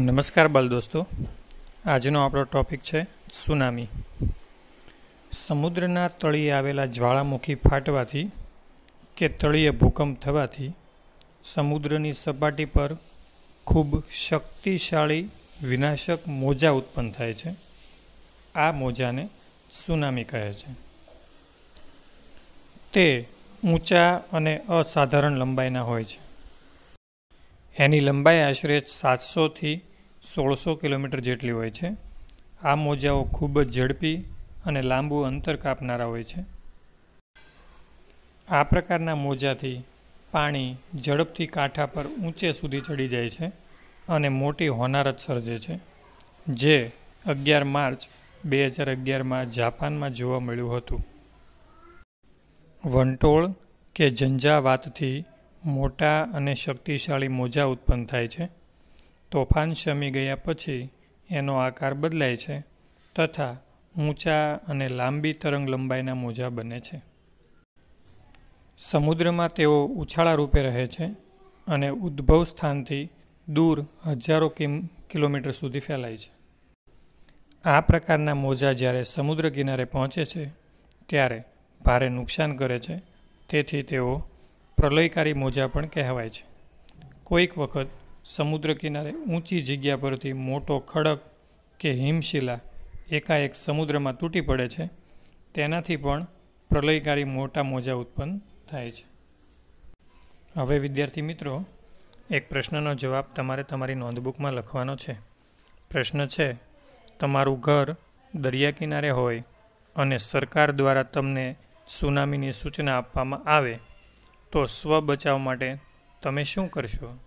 નમસ્કાર બાલ દોસ્તો. આજનો આપણો ટોપિક છે સુનામી સમુદ્રના તળિયે આવેલા જ્વાળામુખી ફાટવાથી કે તળિયે ભૂકંપ થવાથી સમુદ્રની સપાટી પર ખૂબ શક્તિશાળી, વિનાશક મોજા ઉત્પન્ન થાય છે. આ મોજાને સુનામી કહે છે. તે ઊંચા અને અસાધારણ લંબાઈના હોય છે. એની લંબાઈ આશરે સાતસોથી સોળસો કિલોમીટર જેટલી હોય છે. આ મોજાઓ ખૂબ જ ઝડપી અને લાંબુ અંતર કાપનારા હોય છે. આ પ્રકારના મોજાથી પાણી ઝડપથી કાંઠા પર ઊંચે સુધી ચડી જાય છે અને મોટી હોનારત સર્જે છે. જે અગિયાર માર્ચ બે હજાર અગિયારમાં જાપાનમાં જોવા મળ્યું હતું. વંટોળ કે ઝંઝાવાતથી મોટા અને શક્તિશાળી મોજા ઉત્પન્ન થાય છે. તોફાન શમી ગયા પછી એનો આકાર બદલાય છે તથા ઊંચા અને લાંબી તરંગ લંબાઈના મોજા બને છે. સમુદ્રમાં તેઓ ઉછાળા રૂપે રહે છે અને ઉદ્ભવ સ્થાનથી દૂર હજારો કિલોમીટર સુધી ફેલાય છે. આ પ્રકારના મોજા જ્યારે સમુદ્ર કિનારે પહોંચે છે ત્યારે ભારે નુકસાન કરે છે. તેથી તેઓ પ્રલયકારી મોજા પણ કહેવાય છે. કોઈક વખત સમુદ્ર કિનારે ઊંચી જગ્યા પરથી મોટો ખડક કે હિમશિલા એકાએક સમુદ્રમાં તૂટી પડે છે. તેનાથી પણ પ્રલયકારી મોટા મોજા ઉત્પન્ન થાય છે. હવે વિદ્યાર્થી મિત્રો, એક પ્રશ્નનો જવાબ તમારે તમારી નોંધબુકમાં લખવાનો છે. પ્રશ્ન છે, તમારું ઘર દરિયા કિનારે હોય અને સરકાર દ્વારા તમને સુનામીની સૂચના આપવામાં આવે તો સ્વ બચાવ માટે તમે શું કરશો?